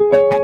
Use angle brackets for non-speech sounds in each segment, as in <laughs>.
Thank <laughs> you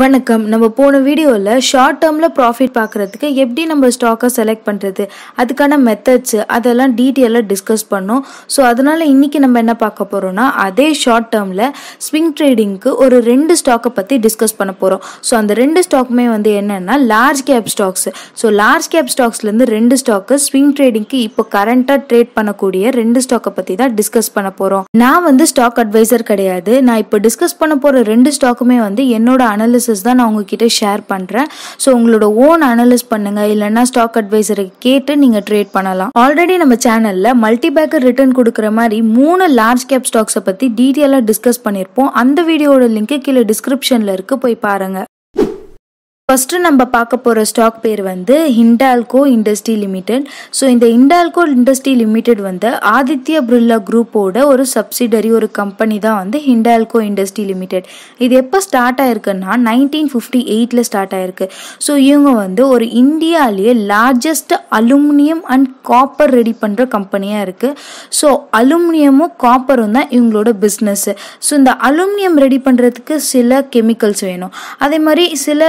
வணக்கம். நம்ம போன வீடியோவில் ஷார்ட் டேர்மில் ப்ராஃபிட் பார்க்குறதுக்கு எப்படி நம்ம ஸ்டாக்கை செலக்ட் பண்ணுறது அதுக்கான மெத்தட்ஸு அதெல்லாம் டீட்டெயிலாக டிஸ்கஸ் பண்ணோம். ஸோ அதனால் இன்றைக்கி நம்ம என்ன பார்க்க போகிறோம்னா அதே ஷார்ட் டேர்மில் ஸ்விங் ட்ரேடிங்க்கு ஒரு ரெண்டு ஸ்டாக்கை பற்றி டிஸ்கஸ் பண்ண போகிறோம் ஸோ அந்த ரெண்டு ஸ்டாக்குமே வந்து என்னென்னா large cap stocks so large cap ஸ்டாக்ஸ்லேருந்து ரெண்டு ஸ்டாக்கு ஸ்விங் ட்ரேடிங்க்கு இப்போ கரண்ட்டாக ட்ரேட் பண்ணக்கூடிய ரெண்டு ஸ்டாக்கை பற்றி தான் டிஸ்கஸ் பண்ண போகிறோம் நான் வந்து ஸ்டாக் அட்வைசர் கிடையாது. நான் இப்போ டிஸ்கஸ் பண்ண போகிற ரெண்டு ஸ்டாக்குமே வந்து என்னோட அனாலிசிஸ் தான் நான் உங்ககிட்ட ஷேர் பண்ணுறேன் ஸோ உங்களோட ஓன் அனலைஸ் பண்ணுங்க. இல்லைன்னா ஸ்டாக் அட்வைசரை கேட்டு நீங்கள் ட்ரேட் பண்ணலாம். ஆல்ரெடி நம்ம சேனலில் மல்டி பேக்கர் ரிட்டர்ன் கொடுக்குற மாதிரி மூணு லார்ஜ் கேப் ஸ்டாக்ஸை பற்றி டீட்டெயிலாக டிஸ்கஸ் பண்ணியிருப்போம் அந்த வீடியோட லிங்க்கு கீழே டிஸ்கிரிப்ஷனில் இருக்கு. போய் பாருங்க. ஃபஸ்ட்டு நம்ம பார்க்க போகிற ஸ்டாக் பேர் வந்து ஹிண்டால்கோ இண்டஸ்ட்ரி லிமிடெட் ஸோ இந்த ஹிண்டால்கோ இண்டஸ்ட்ரி லிமிடெட் வந்து ஆதித்யா பிர்லா குரூப்போட ஒரு சப்சிடரி ஒரு கம்பெனி தான் வந்து ஹிண்டால்கோ இண்டஸ்ட்ரி லிமிடெட் இது எப்போ ஸ்டார்ட் ஆயிருக்குன்னா நைன்டீன் ஃபிஃப்டி எயிட்டில் ஸ்டார்ட் ஆயிருக்கு. ஸோ இவங்க வந்து ஒரு இந்தியாவிலேயே largest aluminium and copper ready பண்ணுற கம்பெனியாக இருக்குது ஸோ அலுமினியமும் காப்பரும் தான் இவங்களோட பிஸ்னஸ்ஸு ஸோ இந்த அலுமினியம் ரெடி பண்ணுறதுக்கு சில கெமிக்கல்ஸ் வேணும். அதே மாதிரி சில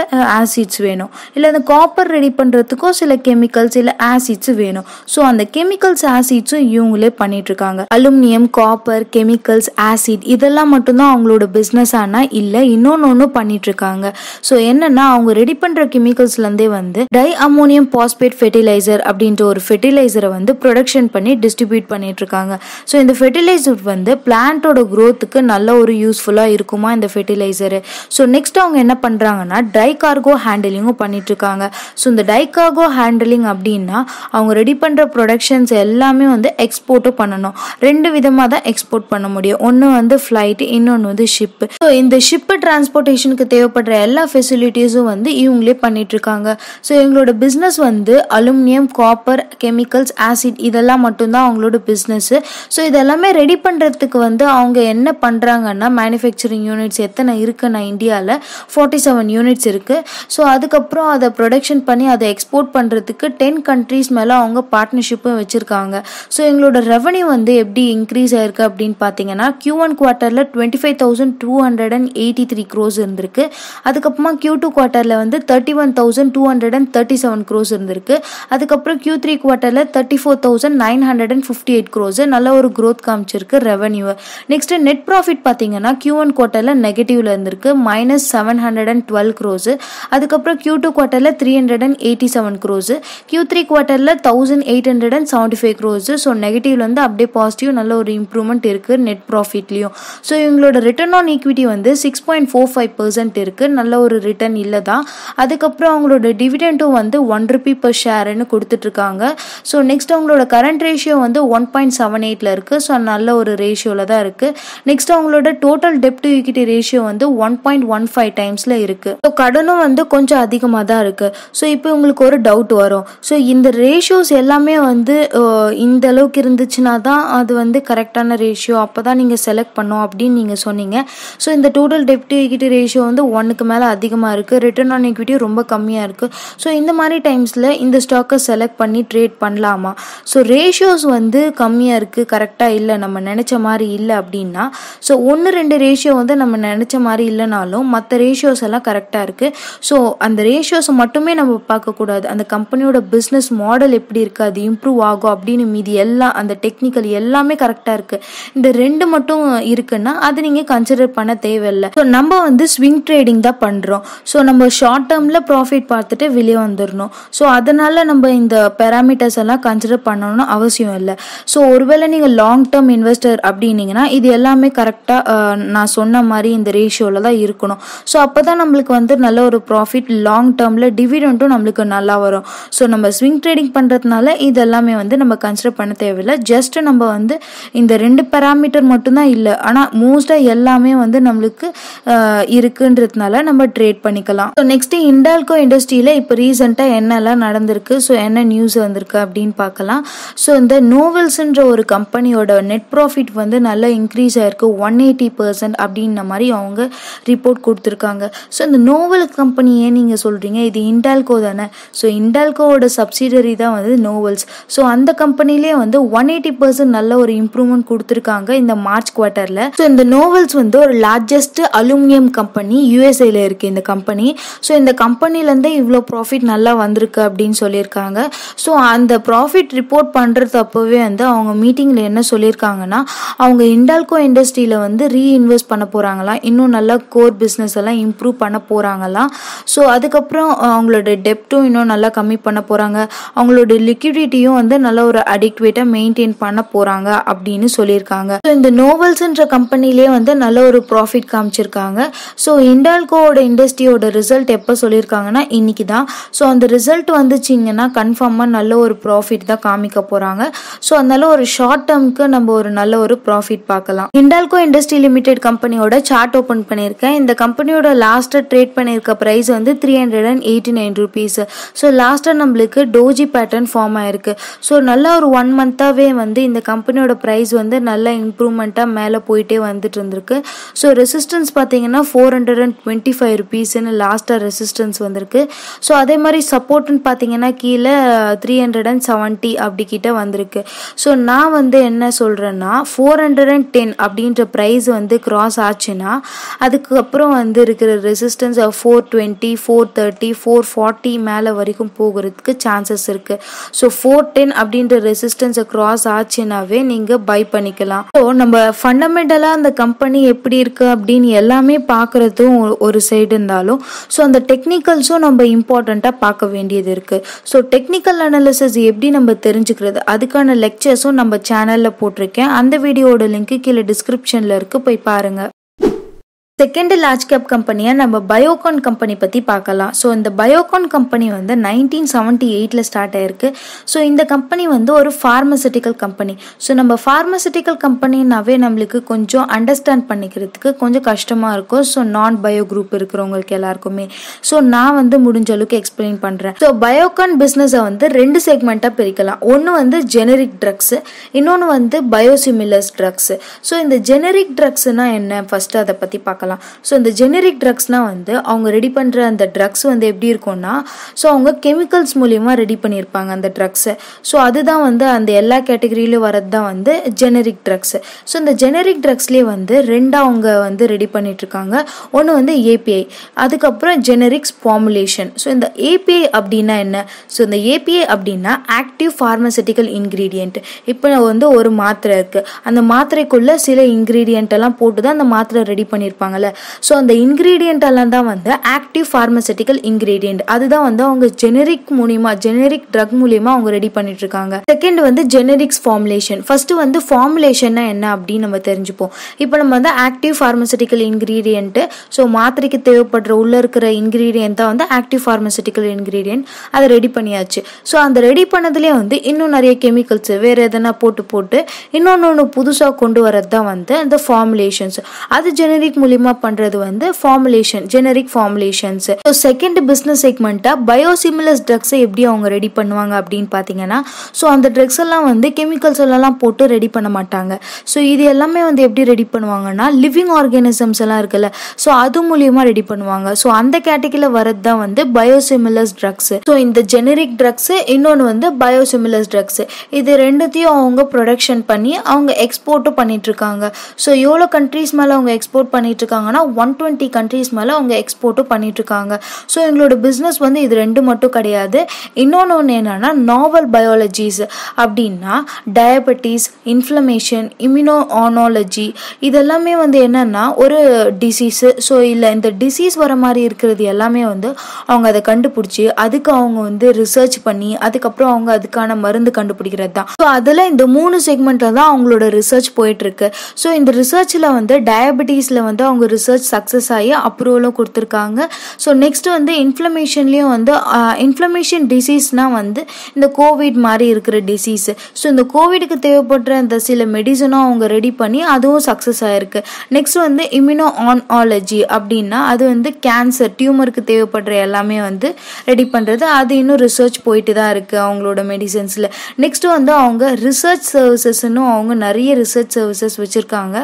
ஆசிட்ஸ் வேணும். இல்லை அந்த காப்பர் ரெடி பண்ணுறதுக்கும் சில கெமிக்கல்ஸ் இல்லை ஆசிட்ஸ் வேணும். ஸோ அந்த கெமிக்கல்ஸ் ஆசிட்ஸும் இவங்களே பண்ணிட்டு இருக்காங்க அலுமினியம் காப்பர் கெமிக்கல்ஸ் ஆசிட் இதெல்லாம் மட்டும்தான் அவங்களோட பிஸ்னஸ் ஆனால் இல்லை இன்னொன்று ஒன்று பண்ணிட்டு இருக்காங்க ஸோ என்னன்னா அவங்க ரெடி பண்ணுற கெமிக்கல்ஸ்லேருந்தே வந்து டை அமோனியம் பாஸ்பேட் ஃபெர்டிலைசர் அப்படின்ற ஒரு ஃபெர்டிலைசரை வந்து ப்ரொடக்ஷன் பண்ணி டிஸ்ட்ரிபியூட் பண்ணிட்டு இருக்காங்க ஸோ இந்த ஃபெர்டிலைசர் வந்து பிளான்ட்டோட க்ரோத்துக்கு நல்ல ஒரு யூஸ்ஃபுல்லாக இருக்குமா இந்த ஃபெர்டிலைசரு ஸோ நெக்ஸ்ட் அவங்க என்ன பண்ணுறாங்கன்னா ட்ரை கார்கோ ஹேண்டிலிங்கும் பண்ணிட்டு இருக்காங்க ஸோ இந்த டைகாகோ ஹேண்டிலிங் அப்படின்னா அவங்க ரெடி பண்ணுற ப்ரொடக்ஷன்ஸ் எல்லாமே வந்து எக்ஸ்போர்ட்டும் பண்ணணும். ரெண்டு விதமாக தான் எக்ஸ்போர்ட் பண்ண முடியும். ஒன்று வந்து ஃப்ளைட் இன்னொன்று வந்து ஷிப்பு ஸோ இந்த ஷிப்பு டிரான்ஸ்போர்ட்டேஷனுக்கு தேவைப்படுற எல்லா ஃபெசிலிட்டிஸும் வந்து இவங்களே பண்ணிட்டு இருக்காங்க ஸோ எங்களோட பிஸ்னஸ் வந்து அலுமினியம் காப்பர் கெமிக்கல்ஸ் ஆசிட் இதெல்லாம் மட்டும்தான் அவங்களோட பிஸ்னஸ்ஸு ஸோ இதெல்லாமே ரெடி பண்ணுறதுக்கு வந்து அவங்க என்ன பண்ணுறாங்கன்னா மேனுஃபேக்சரிங் யூனிட்ஸ் எத்தனை இருக்குன்னா இந்தியாவில் ஃபார்ட்டி செவன் யூனிட்ஸ் இருக்குது ஸோ அதுக்கப்புறம் அதை ப்ரொடக்ஷன் பண்ணி அதை எக்ஸ்போர்ட் பண்ணுறதுக்கு டென் கண்ட்ரீஸ் மேலே அவங்க பார்ட்னர்ஷிப்பும் வச்சுருக்காங்க. ஸோ எங்களோட ரெவன்யூ வந்து எப்படி இன்க்ரீஸ் ஆயிருக்கு அப்படின்னு பார்த்தீங்கன்னா Q one குவார்ட்டரில் twenty five thousand two hundred and eighty three crores இருந்திருக்கு. அதுக்கப்புறமா கியூ டூ குவார்ட்டரில் வந்து thirty one thousand two hundred and thirty seven crores இருந்திருக்கு. அதுக்கப்புறம் Q three குவார்ட்டரில் thirty four thousand nine hundred and fifty eight crores நல்ல ஒரு growth காமிச்சிருக்கு revenue next net profit பார்த்தீங்கன்னா கியூ ஒன் குவார்ட்டரில் நெகட்டிவ்ல இருந்திருக்கு. Minus seven hundred and twelve crores அதுக்கப்புறம் Q two குவார்ட்டரில் three hundred and eighty seven crores Q three குவார்ட்டரில் thousand eight hundred and seventy five crores so நெகட்டிவ்ல வந்து அப்படியே positive நல்ல ஒரு improvement இருக்குது நெட் ப்ராஃபிட்லேயும் ஸோ இவங்களோட ரிட்டர்ன் ஆன் ஈக்விட்டி வந்து six point four five percent இருக்குது நல்ல ஒரு ரிட்டர்ன் இல்லை தான். அதுக்கப்புறம் அவங்களோட டிவிடெண்ட்டும் வந்து ஒன் ருபி பர் ஷேர்னு கொடுத்துட்ருக்காங்க. ஸோ நெக்ஸ்ட் அவங்களோட கரண்ட் ரேஷியோ வந்து ஒன் பாயிண்ட் செவன் எயிட்டில் இருக்குது ஸோ நல்ல ஒரு ரேஷியோவில் தான் இருக்குது நெக்ஸ்ட் அவங்களோட டோட்டல் டெப்ட் ஈக்விட்டி ரேஷியோ வந்து ஒன் பாயிண்ட் ஒன் ஃபைவ் டைம்ஸில் இருக்குது ஸோ கடனும் வந்து கொஞ்சம் அதிகமாக தான் இருக்குது ஸோ இப்போ உங்களுக்கு ஒரு டவுட் வரும். ஸோ இந்த ரேஷியோஸ் எல்லாமே வந்து இந்த அளவுக்கு இருந்துச்சுன்னா தான் அது வந்து கரெக்டான ரேஷியோ அப்போ தான் நீங்கள் செலக்ட் பண்ணோம் அப்படின்னு நீங்கள் சொன்னீங்க. ஸோ இந்த டோட்டல் டெப்ட் ஈக்விட்டி ரேஷியோ வந்து ஒன்றுக்கு மேலே அதிகமாக இருக்குது ரிட்டர்ன் ஆன் ஈக்விட்டி ரொம்ப கம்மியாக இருக்குது ஸோ இந்த மாதிரி டைம்ஸில் இந்த ஸ்டாக்கை செலக்ட் பண்ணி ட்ரேட் பண்ணலாமா? ஸோ ரேஷியோஸ் வந்து கம்மியாக இருக்குது கரெக்டாக இல்லை நம்ம நினச்ச மாதிரி இல்லை அப்படின்னா ஸோ ஒன்று ரெண்டு ரேஷியோ வந்து நம்ம நினச்ச மாதிரி இல்லைனாலும் மற்ற ரேஷியோஸ் எல்லாம் கரெக்டாக இருக்குது ஸோ ஸோ அந்த ரேஷியோஸை மட்டுமே நம்ம பார்க்கக்கூடாது. அந்த கம்பெனியோட பிஸ்னஸ் மாடல் எப்படி இருக்குது அது இம்ப்ரூவ் ஆகும் அப்படின்னு மீதி எல்லாம் அந்த டெக்னிக்கல் எல்லாமே கரெக்டாக இருக்குது இந்த ரெண்டு மட்டும் இருக்குன்னா அதை நீங்கள் கன்சிடர் பண்ண தேவையில்லை. ஸோ நம்ம வந்து ஸ்விங் ட்ரேடிங் தான் பண்ணுறோம் ஸோ நம்ம ஷார்ட் டேர்மில் ப்ராஃபிட் பார்த்துட்டு வெளியே வந்துடணும் ஸோ அதனால் நம்ம இந்த பேராமீட்டர்ஸ் எல்லாம் கன்சிடர் பண்ணணும்னு அவசியம் இல்லை. ஸோ ஒருவேளை நீங்கள் லாங் டேர்ம் இன்வெஸ்டர் அப்படின்னீங்கன்னா இது எல்லாமே கரெக்டாக நான் சொன்ன மாதிரி இந்த ரேஷியோவில் தான் இருக்கணும். ஸோ அப்போ தான் நம்மளுக்கு வந்து நல்ல ஒரு ப்ராஃபிட் லாங் டேர்மில் டிவிடெண்ட்டும் நம்மளுக்கு நல்லா வரும். ஸோ நம்ம ஸ்விங் ட்ரேடிங் பண்ணுறதுனால இதெல்லாமே வந்து நம்ம கன்சிடர் பண்ண தேவையில்லை. ஜஸ்ட் நம்ம வந்து இந்த ரெண்டு பேராமீட்டர் மட்டும்தான் இல்லை. ஆனால் மோஸ்ட்டாக எல்லாமே வந்து நம்மளுக்கு இருக்குன்றதுனால நம்ம ட்ரேட் பண்ணிக்கலாம். ஸோ நெக்ஸ்ட்டு இண்டால்கோ இண்டஸ்ட்ரியில் இப்போ ரீசெண்டாக என்னெல்லாம் நடந்திருக்கு? ஸோ என்ன நியூஸ் வந்திருக்கு அப்படின்னு பார்க்கலாம். ஸோ இந்த நோவல்ஸ்ன்ற ஒரு கம்பெனியோட நெட் ப்ராஃபிட் வந்து நல்லா இன்க்ரீஸ் ஆயிருக்கு. ஒன் எயிட்டி பர்சன்ட் அப்படின்ன மாதிரி அவங்க ரிப்போர்ட் கொடுத்துருக்காங்க. ஸோ இந்த நோவல் கம்பெனி கம்பெனி ஏன் நீங்கள் சொல்கிறீங்க இது இண்டால்கோ தானே. ஸோ இண்டால்கோவோட சப்சிடரி தான் வந்து நோவல்ஸ் ஸோ அந்த கம்பெனிலே வந்து ஒன் எயிட்டி பர்சன்ட் நல்ல ஒரு இம்ப்ரூவ்மெண்ட் கொடுத்துருக்காங்க இந்த மார்ச் குவார்ட்டரில் ஸோ இந்த நோவல்ஸ் வந்து ஒரு லார்ஜஸ்ட் அலுமினியம் கம்பெனி யூஎஸ்ஏல இருக்குது இந்த கம்பெனி ஸோ இந்த கம்பெனிலேருந்தே இவ்வளோ ப்ராஃபிட் நல்லா வந்திருக்கு அப்படின்னு சொல்லியிருக்காங்க. ஸோ அந்த ப்ராஃபிட் ரிப்போர்ட் பண்ணுறது அப்போவே வந்து அவங்க மீட்டிங்கில் என்ன சொல்லியிருக்காங்கன்னா அவங்க இண்டால்கோ இண்டஸ்ட்ரியில் வந்து ரீஇன்வெஸ்ட் பண்ண போகிறாங்களாம் இன்னும் நல்லா கோர் பிஸ்னஸ் எல்லாம் இம்ப்ரூவ் பண்ண போகிறாங்களாம் ஸோ அதுக்கப்புறம் அவங்களோட டெப்ட்டும் இன்னும் நல்லா கம்மி பண்ண போகிறாங்க அவங்களோட லிக்விடிட்டியும் வந்து நல்ல ஒரு அடிக்வேட்டாக மெயின்டைன் பண்ண போகிறாங்க அப்படின்னு சொல்லியிருக்காங்க. ஸோ இந்த நோவல்ஸ்ன்ற கம்பெனிலே வந்து நல்ல ஒரு ப்ராஃபிட் காமிச்சிருக்காங்க. ஸோ இண்டால்கோவோட இண்டஸ்ட்ரியோட ரிசல்ட் எப்போ சொல்லியிருக்காங்கன்னா இன்னைக்கு தான் ஸோ அந்த ரிசல்ட் வந்துச்சிங்கன்னா கன்ஃபார்மாக நல்ல ஒரு ப்ராஃபிட் தான் காமிக்க போகிறாங்க ஸோ அதனால ஒரு ஷார்ட் டேர்ம்க்கு நம்ம ஒரு நல்ல ஒரு ப்ராஃபிட் பார்க்கலாம். இண்டால்கோ இண்டஸ்ட்ரி லிமிடெட் கம்பெனியோட சார்ட் ஓப்பன் பண்ணியிருக்கேன். இந்த கம்பெனியோட லாஸ்ட்டாக ட்ரேட் பண்ணியிருக்க ப்ரைஸ் வந்து three hundred and eighty nine rupees so லாஸ்ட்டாக நம்மளுக்கு டோஜி பேட்டர்ன் ஃபார்ம் ஆயிருக்கு. ஸோ நல்லா ஒரு ஒன் மந்த்தாகவே வந்து இந்த கம்பெனியோட ப்ரைஸ் வந்து நல்லா இம்ப்ரூவ்மெண்ட்டாக மேலே போயிட்டே வந்துட்டு இருந்திருக்கு. ஸோ ரெசிஸ்டன்ஸ் பார்த்தீங்கன்னா four hundred and twenty five ருபீஸ்னு லாஸ்ட்டாக ரெசிஸ்டன்ஸ் வந்திருக்கு. ஸோ அதே மாதிரி சப்போர்ட்னு பார்த்தீங்கன்னா கீழே த்ரீ ஹண்ட்ரட் அண்ட் செவன்ட்டி அப்படி கிட்ட வந்திருக்கு. ஸோ நான் வந்து என்ன சொல்கிறேன்னா ஃபோர் ஹண்ட்ரட் அண்ட் டென் அப்படின்ற ப்ரைஸ் வந்து க்ராஸ் ஆச்சுன்னா அதுக்கப்புறம் வந்து இருக்கிற resistance four twenty twenty four thirty four forty மேலே வரைக்கும் போகிறதுக்கு சான்சஸ் இருக்குது ஸோ ஃபோர் டென் அப்படின்ற ரெசிஸ்டன்ஸை கிராஸ் ஆச்சுனாவே நீங்கள் பை பண்ணிக்கலாம். ஸோ நம்ம ஃபண்டமெண்டலாக அந்த கம்பெனி எப்படி இருக்குது அப்படின்னு எல்லாமே பார்க்குறதும் ஒரு சைடு இருந்தாலும் ஸோ அந்த டெக்னிக்கல்ஸும் நம்ம இம்பார்ட்டண்ட்டாக பார்க்க வேண்டியது இருக்குது ஸோ டெக்னிக்கல் அனாலிசிஸ் எப்படி நம்ம தெரிஞ்சுக்கிறது? அதுக்கான லெக்சர்ஸும் நம்ம சேனலில் போட்டிருக்கேன். அந்த வீடியோட லிங்க்கு கீழே டிஸ்கிரிப்ஷனில் இருக்குது போய் பாருங்கள் செகண்ட் லார்ஜ் கேப் கம்பெனியாக நம்ம பயோகான் கம்பெனி பற்றி பார்க்கலாம். ஸோ இந்த பயோகான் கம்பெனி வந்து நைன்டீன் செவன்ட்டி எயிட்டில் ஸ்டார்ட் ஆயிருக்கு. ஸோ இந்த கம்பெனி வந்து ஒரு ஃபார்மசிட்டிக்கல் கம்பெனி ஸோ நம்ம ஃபார்மசிட்டிக்கல் கம்பெனினாவே நம்மளுக்கு கொஞ்சம் அண்டர்ஸ்டாண்ட் பண்ணிக்கிறதுக்கு கொஞ்சம் கஷ்டமாக இருக்கும். ஸோ நான் பயோ குரூப் இருக்கிறவங்களுக்கு எல்லாருக்குமே. ஸோ நான் வந்து முடிஞ்ச அளவுக்கு எக்ஸ்பிளைன் பண்ணுறேன் ஸோ பயோகான் பிஸ்னஸை வந்து ரெண்டு செக்மெண்ட்டாக பிரிக்கலாம். ஒன்று வந்து ஜெனரிக் ட்ரக்ஸு இன்னொன்று வந்து பயோசிமிலர்ஸ் ட்ரக்ஸு ஸோ இந்த ஜெனரிக் ட்ரக்ஸ்னால் என்ன? ஃபஸ்ட்டு அதை பற்றி பார்க்கலாம். பார்க்கலாம். ஸோ இந்த ஜெனரிக் ட்ரக்ஸ்னால் வந்து அவங்க ரெடி பண்ணுற அந்த ட்ரக்ஸ் வந்து எப்படி இருக்கும்னா ஸோ அவங்க கெமிக்கல்ஸ் மூலியமாக ரெடி பண்ணியிருப்பாங்க அந்த ட்ரக்ஸை ஸோ அதுதான் வந்து அந்த எல்லா கேட்டகரியிலும் வரது தான் வந்து ஜெனரிக் ட்ரக்ஸு ஸோ இந்த ஜெனரிக் ட்ரக்ஸ்லேயே வந்து ரெண்டாக அவங்க வந்து ரெடி பண்ணிட்டுருக்காங்க. ஒன்று வந்து ஏபிஐ அதுக்கப்புறம் ஜெனரிக்ஸ் ஃபார்முலேஷன் ஸோ இந்த ஏபிஐ அப்படின்னா என்ன? ஸோ இந்த ஏபிஐ அப்படின்னா ஆக்டிவ் ஃபார்மசிட்டிக்கல் இன்க்ரீடியன்ட் இப்போ வந்து ஒரு மாத்திரை இருக்குது அந்த மாத்திரைக்குள்ளே சில இன்க்ரீடியன்ட் எல்லாம் போட்டு தான் அந்த மாத்திரை ரெடி பண்ணியிருப்பாங்க. சொல்கிறாங்கல்ல ஸோ அந்த இன்க்ரீடியன்ட் எல்லாம் தான் வந்து ஆக்டிவ் ஃபார்மசூட்டிக்கல் இன்க்ரீடியன்ட் அதுதான் வந்து அவங்க ஜெனரிக் மூலியமா ஜெனரிக் ட்ரக் மூலியமா அவங்க ரெடி பண்ணிட்டு இருக்காங்க செகண்ட் வந்து ஜெனரிக்ஸ் ஃபார்முலேஷன் ஃபர்ஸ்ட் வந்து ஃபார்முலேஷன்னா என்ன அப்படின்னு நம்ம தெரிஞ்சுப்போம். இப்போ நம்ம வந்து ஆக்டிவ் ஃபார்மசூட்டிக்கல் இன்க்ரீடியன்ட்டு ஸோ மாத்திரைக்கு தேவைப்படுற உள்ள இருக்கிற இன்க்ரீடியன்ட் தான் வந்து ஆக்டிவ் ஃபார்மசூட்டிக்கல் இன்க்ரீடியன்ட் அதை ரெடி பண்ணியாச்சு. ஸோ அந்த ரெடி பண்ணதுலேயே வந்து இன்னும் நிறைய கெமிக்கல்ஸ் வேறு எதனா போட்டு போட்டு இன்னொன்று ஒன்று புதுசாக கொண்டு வரது தான் வந்து அந்த ஃபார்முலேஷன்ஸ் அது ஜெனரிக் அதிகமாக பண்றது வந்து formulation generic formulations so second business செக்மெண்ட்டாக biosimilars ட்ரக்ஸை எப்படி அவங்க ரெடி பண்ணுவாங்க அப்படின்னு பார்த்தீங்கன்னா ஸோ அந்த ட்ரக்ஸ் எல்லாம் வந்து கெமிக்கல்ஸ் எல்லாம் போட்டு ரெடி பண்ண மாட்டாங்க. ஸோ இது எல்லாமே வந்து எப்படி ரெடி பண்ணுவாங்கன்னா லிவிங் ஆர்கானிசம்ஸ் எல்லாம் இருக்குல்ல ஸோ அது மூலியமாக ரெடி பண்ணுவாங்க. ஸோ அந்த கேட்டகரியில் வரது தான் வந்து பயோசிமிலஸ் ட்ரக்ஸ் ஸோ இந்த ஜெனரிக் ட்ரக்ஸ் இன்னொன்று வந்து பயோசிமிலஸ் ட்ரக்ஸ் இது ரெண்டுத்தையும் அவங்க ப்ரொடக்ஷன் பண்ணி அவங்க எக்ஸ்போர்ட்டும் பண்ணிட்டு இருக்காங்க. ஸோ எவ்வளோ கண்ட்ரீஸ் மேலே அவங்க எக்ஸ்போர்ட் பண்ணிட்டு இருக்காங்கன்னா ஒன் டுவெண்ட்டி கண்ட்ரீஸ் மேலே அவங்க எக்ஸ்போர்ட்டும் பண்ணிட்டு இருக்காங்க ஸோ எங்களோட பிஸ்னஸ் வந்து இது ரெண்டு மட்டும் கிடையாது. இன்னொன்று ஒன்று என்னன்னா நாவல் பயாலஜிஸ் அப்படின்னா டயபெட்டிஸ் இன்ஃப்ளமேஷன் இம்யூனோ ஆனாலஜி இதெல்லாமே வந்து என்னன்னா ஒரு டிசீஸு ஸோ இல்லை இந்த டிசீஸ் வர மாதிரி இருக்கிறது எல்லாமே வந்து அவங்க அதை கண்டுபிடிச்சி அதுக்கு அவங்க வந்து ரிசர்ச் பண்ணி அதுக்கப்புறம் அவங்க அதுக்கான மருந்து கண்டுபிடிக்கிறது தான். ஸோ அதில் இந்த மூணு செக்மெண்ட்டில் தான் அவங்களோட ரிசர்ச் போயிட்டு இருக்கு ஸோ இந்த ரிசர்ச்சில் வந்து டயபெட்டிஸில் வந்து அவங்க அவங்க ரிசர்ச் சக்ஸஸ் ஆகி அப்ரூவலும் கொடுத்துருக்காங்க. ஸோ நெக்ஸ்ட் வந்து இன்ஃப்ளமேஷன்லேயும் வந்து இன்ஃப்ளமேஷன் டிசீஸ்னால் வந்து இந்த கோவிட் மாதிரி இருக்கிற டிசீஸ் ஸோ இந்த கோவிடுக்கு தேவைப்படுற அந்த சில மெடிசனும் அவங்க ரெடி பண்ணி அதுவும் சக்ஸஸ் ஆயிருக்கு. நெக்ஸ்ட் வந்து இம்யூனோ ஆன்ஆலஜி அப்படின்னா அது வந்து கேன்சர் டியூமருக்கு தேவைப்படுற எல்லாமே வந்து ரெடி பண்ணுறது அது இன்னும் ரிசர்ச் போயிட்டு தான் இருக்குது அவங்களோட மெடிசன்ஸில் நெக்ஸ்ட் வந்து அவங்க ரிசர்ச் சர்வீசஸ்ன்னு அவங்க நிறைய ரிசர்ச் சர்வீசஸ் வச்சுருக்காங்க.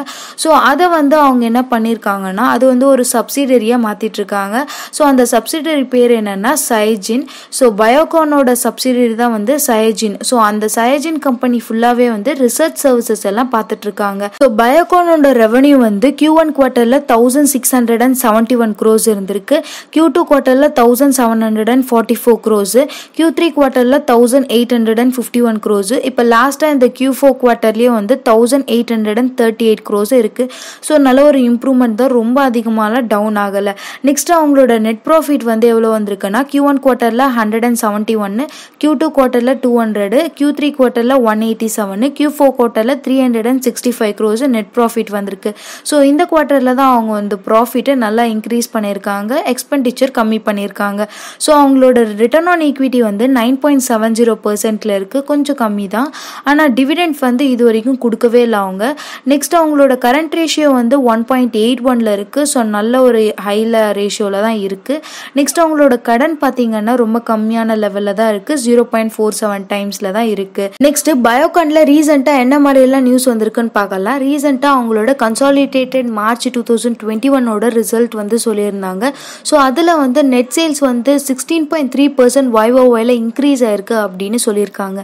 ஸோ அதை வந்து அவங்க என்ன பண்ணியிருக்காங்க பண்ணியிருக்காங்கன்னா அது வந்து ஒரு சப்சிடரியாக மாற்றிட்டு இருக்காங்க ஸோ அந்த சப்சிடரி பேர் என்னென்னா சயஜின் ஸோ பயோகானோட சப்சிடரி தான் வந்து சயஜின் ஸோ அந்த சயஜின் கம்பெனி ஃபுல்லாகவே வந்து ரிசர்ச் சர்வீசஸ் எல்லாம் பார்த்துட்ருக்காங்க ஸோ பயோகானோட ரெவன்யூ வந்து Q one குவார்ட்டரில் thousand six hundred and seventy one crores இருந்திருக்கு. Q two குவார்ட்டரில் thousand seven hundred and forty four crores Q three குவார்ட்டரில் thousand eight hundred and fifty one crores இப்போ லாஸ்ட்டாக இந்த Q four குவார்ட்டர்லேயே வந்து thousand eight hundred and thirty eight crores இருக்குது so நல்ல ஒரு improvement வந்து ரொம்ப அதிகமாகலாம் டவுன் ஆகலை. நெக்ஸ்ட் அவங்களோட நெட் ப்ராஃபிட் வந்து எவ்வளோ வந்திருக்குன்னா கியூ ஒன் குவார்ட்டரில் ஹண்ட்ரட் அண்ட் செவன்ட்டி ஒன்று கியூ டூ குவார்ட்டரில் two hundred Q three குவார்ட்டரில் one eighty seven Q four குவார்ட்டரில் three hundred and sixty five crores net profit வந்திருக்கு. ஸோ இந்த குவார்ட்டரில் தான் அவங்க வந்து ப்ராஃபிட்டை நல்லா இன்க்ரீஸ் பண்ணியிருக்காங்க எக்ஸ்பெண்டிச்சர் கம்மி பண்ணியிருக்காங்க. ஸோ அவங்களோட ரிட்டர்ன் ஆன் ஈக்விட்டி வந்து நைன் பாயிண்ட் செவன் ஜீரோ பர்சன்ட்டில் இருக்குது கொஞ்சம் கம்மி தான். ஆனால் டிவிடெண்ட் வந்து இது வரைக்கும் கொடுக்கவே இல்லை அவங்க. நெக்ஸ்ட் அவங்களோட கரண்ட் ரேஷியோ வந்து ஒன் பாயிண்ட் எயிட் ஒனில் இருக்குது ஸோ நல்ல ஒரு ஹைல ரேஷியோவில் தான் இருக்குது நெக்ஸ்ட் அவங்களோட கடன் பார்த்தீங்கன்னா ரொம்ப கம்மியான லெவலில் தான் இருக்குது ஜீரோ பாயிண்ட் ஃபோர் செவன் டைம்ஸில் தான் இருக்குது நெக்ஸ்ட் பயோகானில் ரீசெண்டாக என்ன மாதிரியெல்லாம் நியூஸ் வந்திருக்குன்னு பார்க்கலாம். ரீசெண்டாக அவங்களோட consolidated March two thousand twenty ஒன்னோட ரிசல்ட் வந்து சொல்லியிருந்தாங்க. ஸோ அதில் வந்து நெட் சேல்ஸ் வந்து சிக்ஸ்டீன் பாயிண்ட் த்ரீ பர்சன்ட் ஒய்ஓஒயில் இன்க்ரீஸ் ஆயிருக்கு அப்படின்னு சொல்லியிருக்காங்க.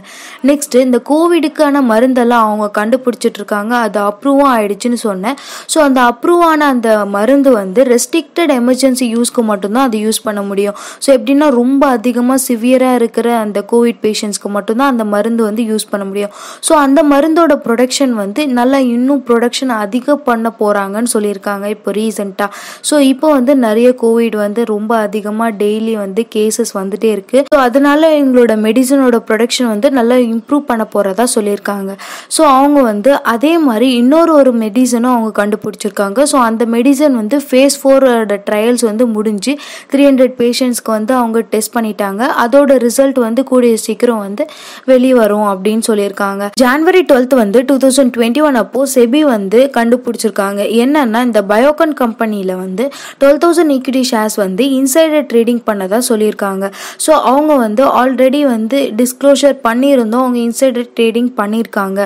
நெக்ஸ்ட் இந்த கோவிடுக்கான மருந்தெல்லாம் அவங்க கண்டுபிடிச்சிட்டு இருக்காங்க. அது அப்ரூவும் ஆயிடுச்சுன்னு சொன்னேன். ஸோ அந்த அப்ரூவ் ஆன அந்த மருந்து வந்து ரெஸ்ட்ரிக்டட் எமர்ஜென்சி யூஸ்க்கு மட்டும்தான் அது யூஸ் பண்ண முடியும். ஸோ எப்படின்னா ரொம்ப அதிகமாக சிவியராக இருக்கிற அந்த கோவிட் பேஷண்ட்ஸ்க்கு மட்டும்தான் அந்த மருந்து வந்து யூஸ் பண்ண முடியும். ஸோ அந்த மருந்தோட ப்ரொடக்ஷன் வந்து நல்லா இன்னும் ப்ரொடக்ஷன் அதிகம் பண்ண போகிறாங்கன்னு சொல்லியிருக்காங்க இப்போ ரீசெண்டாக ஸோ இப்போ வந்து நிறைய கோவிட் வந்து ரொம்ப அதிகமாக டெய்லி வந்து கேசஸ் வந்துட்டே இருக்கு. ஸோ அதனால எங்களோட மெடிசனோட ப்ரொடக்ஷன் வந்து நல்லா இம்ப்ரூவ் பண்ண போகிறதா சொல்லியிருக்காங்க. ஸோ அவங்க வந்து அதே மாதிரி இன்னொரு ஒரு மெடிசனும் அவங்க கண்டுபிடிச்சிருக்காங்க. ஸோ அந்த மெடிசன் வந்து ஃபேஸ் ஃபோரோட ட்ரையல்ஸ் வந்து முடிஞ்சு த்ரீ ஹண்ட்ரட் பேஷண்ட்ஸ்க்கு வந்து அவங்க டெஸ்ட் பண்ணிட்டாங்க. அதோட ரிசல்ட் வந்து கூடிய சீக்கிரம் வந்து வெளியே வரும் அப்படின்னு சொல்லியிருக்காங்க. ஜான்வரி டுவெல்த் வந்து டூ தௌசண்ட் டுவெண்ட்டி ஒன் அப்போ செபி வந்து கண்டுபிடிச்சிருக்காங்க. என்னன்னா இந்த பயோகன் கம்பெனியில் வந்து டுவெல் தௌசண்ட் ஈக்விட்டி ஷேர்ஸ் வந்து இன்சைடர் ட்ரேடிங் பண்ணதாக சொல்லியிருக்காங்க. ஸோ அவங்க வந்து ஆல்ரெடி வந்து டிஸ்க்ளோஷர் பண்ணியிருந்தோம். அவங்க இன்சைடர் ட்ரேடிங் பண்ணியிருக்காங்க.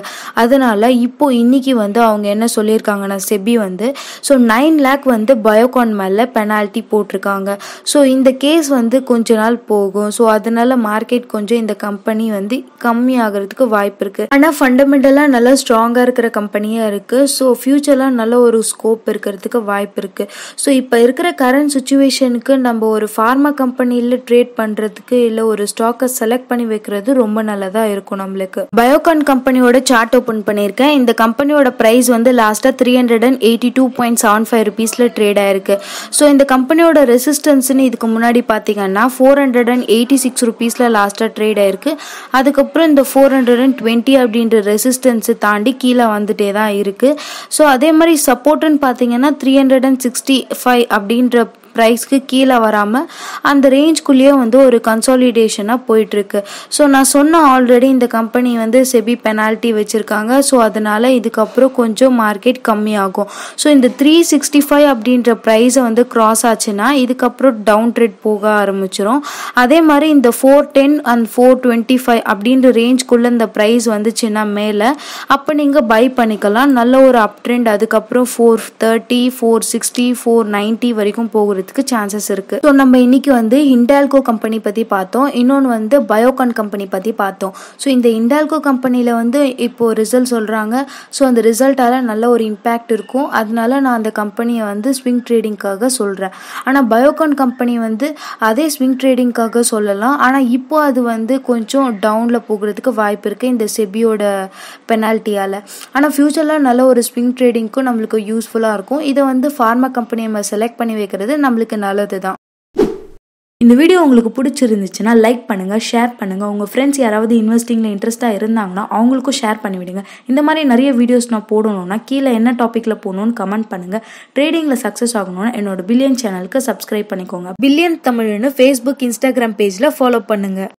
அதனால இப்போ இன்னைக்கு வந்து அவங்க என்ன சொல்லியிருக்காங்கன்னா செபி வந்து ஸோ நைன் லேக் வந்து பயோகான் மேலே பெனால்ட்டி போட்டிருக்காங்க. ஸோ இந்த கேஸ் வந்து கொஞ்ச நாள் போகும். ஸோ அதனால மார்க்கெட் கொஞ்சம் இந்த கம்பெனி வந்து கம்மி ஆகிறதுக்கு வாய்ப்பு இருக்கு. ஆனால் ஃபண்டமெண்டலாக நல்லா ஸ்ட்ராங்காக இருக்கிற கம்பெனியாக இருக்கு. ஸோ ஃபியூச்சர்லாம் நல்ல ஒரு ஸ்கோப் இருக்கிறதுக்கு வாய்ப்பு இருக்கு. ஸோ இப்போ இருக்கிற கரண்ட் சுச்சுவேஷனுக்கு நம்ம ஒரு ஃபார்மா கம்பெனியில் ட்ரேட் பண்ணுறதுக்கு இல்லை ஒரு ஸ்டாக்கை செலக்ட் பண்ணி வைக்கிறது ரொம்ப நல்லதாக இருக்கும் நம்மளுக்கு. பயோகான் கம்பெனியோட சார்ட் ஓப்பன் பண்ணியிருக்கேன். இந்த கம்பெனியோட ப்ரைஸ் வந்து லாஸ்ட்டாக three hundred and eighty two point seven five ருபீஸில் ட்ரேட் ஆயிருக்கு. ஸோ இந்த கம்பெனியோட ரெசிஸ்டன்ஸ்னு இதுக்கு முன்னாடி பார்த்தீங்கன்னா four hundred and eighty six ருபீஸில் லாஸ்ட்டாக ட்ரேட் ஆயிருக்கு. அதுக்கப்புறம் இந்த ஃபோர் ஹண்ட்ரட் அண்ட் டுவெண்ட்டி அப்படின்ற ரெசிஸ்டன்ஸை தாண்டி கீழே வந்துட்டே தான் இருக்குது ஸோ அதே மாதிரி சப்போர்ட்டுன்னு பார்த்தீங்கன்னா three hundred and sixty five அப்படின்ற ப்ரைஸ்க்கு கீழே வராமல் அந்த ரேஞ்ச்குள்ளேயே வந்து ஒரு கன்சாலிடேஷனாக போயிட்டுருக்கு. ஸோ நான் சொன்ன ஆல்ரெடி இந்த கம்பெனி வந்து செபி பெனால்ட்டி வச்சுருக்காங்க. ஸோ அதனால் இதுக்கப்புறம் கொஞ்சம் மார்க்கெட் கம்மியாகும். ஸோ இந்த த்ரீ சிக்ஸ்டி ஃபைவ் அப்படின்ற ப்ரைஸை வந்து க்ராஸ் ஆச்சுன்னா இதுக்கப்புறம் டவுன் ட்ரெட் போக ஆரம்பிச்சிடும் அதே மாதிரி இந்த four ten and four twenty five அப்படின்ற ரேஞ்ச்குள்ளே இந்த ப்ரைஸ் வந்துச்சுன்னா மேலே அப்போ நீங்கள் பை பண்ணிக்கலாம். நல்ல ஒரு அப் ட்ரெண்ட் அதுக்கப்புறம் four thirty four sixty four ninety வரைக்கும் போகிறது ஆகிறதுக்கு சான்சஸ் இருக்கு. ஸோ நம்ம இன்னைக்கு வந்து இண்டால்கோ கம்பெனி பத்தி பார்த்தோம். இன்னொன்று வந்து பயோகான் கம்பெனி பத்தி பார்த்தோம். ஸோ இந்த இண்டால்கோ கம்பெனியில் வந்து இப்போ ரிசல்ட் சொல்றாங்க. ஸோ அந்த ரிசல்ட்டால நல்ல ஒரு இம்பேக்ட் இருக்கும். அதனால நான் அந்த கம்பெனியை வந்து ஸ்விங் ட்ரேடிங்காக சொல்றேன். ஆனால் பயோகான் கம்பெனி வந்து அதே ஸ்விங் ட்ரேடிங்காக சொல்லலாம். ஆனால் இப்போ அது வந்து கொஞ்சம் டவுனில் போகிறதுக்கு வாய்ப்பு இருக்கு இந்த செபியோட பெனால்ட்டியால் ஆனால் ஃப்யூச்சரில் நல்ல ஒரு ஸ்விங் ட்ரேடிங்க்கும் நம்மளுக்கு யூஸ்ஃபுல்லாக இருக்கும். இதை வந்து ஃபார்மா கம்பெனி நம்ம செலக்ட் பண்ணி வைக்கிறது நம்ம நம்மளுக்கு நல்லது தான். இந்த வீடியோ உங்களுக்கு பிடிச்சிருந்துச்சுன்னா லைக் பண்ணுங்கள் ஷேர் பண்ணுங்கள் உங்கள் ஃப்ரெண்ட்ஸ் யாராவது இன்வெஸ்டிங்கில் இன்ட்ரெஸ்ட்டாக இருந்தாங்கன்னா அவங்களுக்கும் ஷேர் பண்ணிவிடுங்க இந்த மாதிரி நிறைய வீடியோஸ் நான் போடணும்னா கீழே என்ன டாப்பிக்கில் போகணும்னு கமெண்ட் பண்ணுங்கள் ட்ரேடிங்கில் சக்ஸஸ் ஆகணும்னா என்னோட பில்லியன் சேனலுக்கு சப்ஸ்கிரைப் பண்ணிக்கோங்க. பில்லியன் தமிழ்னு ஃபேஸ்புக் இன்ஸ்டாகிராம் பேஜில் ஃபாலோ பண்ணுங்கள்